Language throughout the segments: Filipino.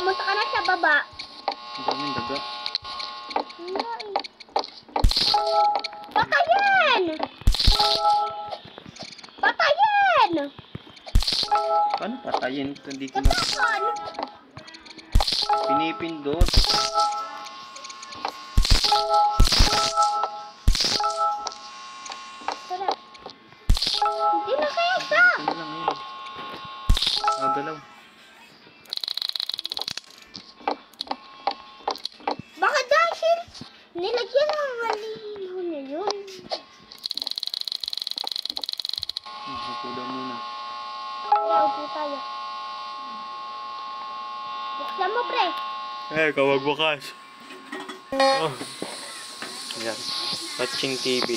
pumunta ka na sa baba. Ang daming daga. Wala eh. Patayin! Patayin! Paano patayin? Hindi ko na pinipindot. Tara. Nilagyan ng malino niya yun. Nakukuda muna. Kaya upo tayo. Buksan mo, pre. Eh, kawag bukas. Oh. Yan. Touching TV.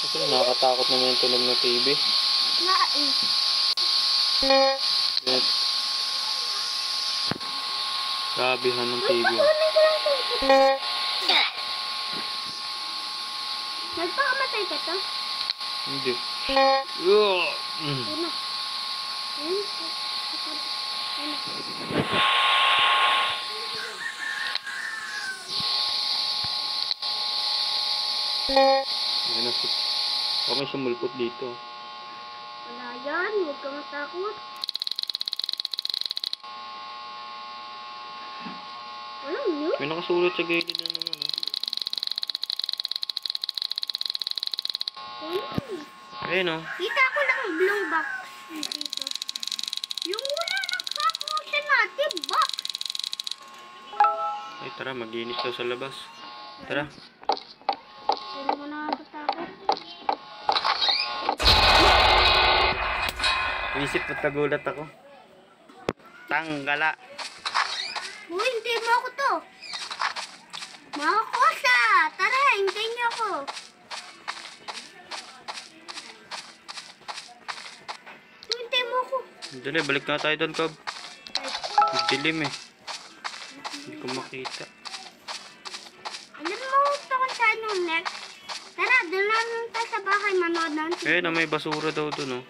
Ito, nakakatakot naman yung tunog ng TV. Na, eh. Grabehan ng TV. Nagpakamatay ka to? Hindi. Yo! Mm. Ayun na. Baka may sumulpot dito. Wala yan. Huwag ka matakot. Walang yun. May nakasulat sa gilid na naman. Oh. Ayun. Ayun oh. Kita ko lang blue box dito. Yung wala nagkakawa siya natin box. Ay, tara, maginis daw sa labas. Tara. Pero mo nakakatakot. Isip at nagulat ako. Tanggala. Uy, hindi mo ako to. Mga kosa! Tara, hintayin niyo ako. Hintay mo ako. Dali, balik na tayo doon, Cobb. Dilim eh. Hindi ko makita. Alam mo ito kung saan yung next? Tara, doon namin tayo sa bahay manood ng Eh, na may basura daw doon oh.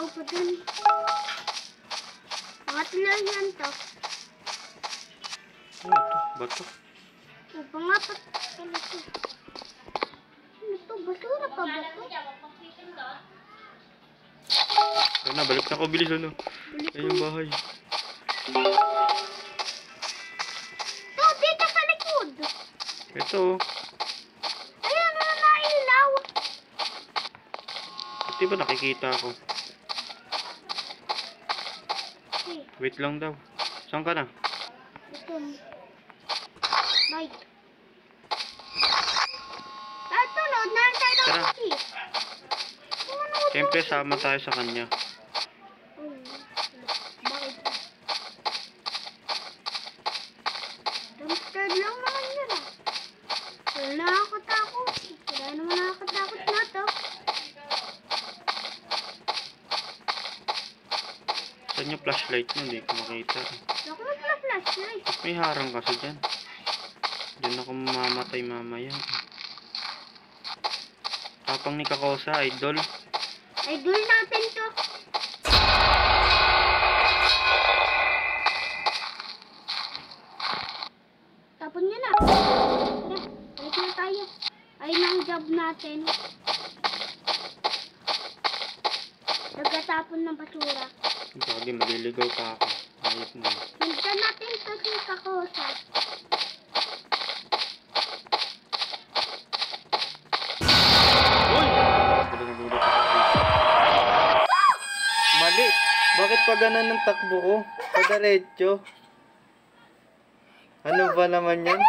Tao pa dun. Mga tuloy yan to. Ano to? Bato. O, pangapat pala to. Ano to? Basura pa ba to? Ayun na, balik na ako. Bilis ano. Balik Ayun yung bahay. To, dito sa likod. Ito oh. Ayan, ano na ilaw. Ito ba nakikita ako? Okay, Wait lang daw. Saan ka na? ito. Bye. Ah, tunod na tayo ng Tara. Ano Siyempre, sama tayo sa kanya. Dumpster lang naman yun ah. Wala nakakatakot. Wala naman nakakatakot na to. Saan yung flashlight mo? Hindi ko makita. Ako nagla-flashlight. May harang kasi dyan. Diyan ako mamamatay mamaya. Tapang ni Kakosa, idol. Idol natin to. Tapon niya na. Tara, balik na tayo. Ayun ang job natin. Nagkatapon ng basura. Bakit maliligaw pa ako. Ayop mo. Punta natin to si Kakosa. Mali! Bakit pa ganun ng takbo ko? Padaretso. Ano ba naman yan?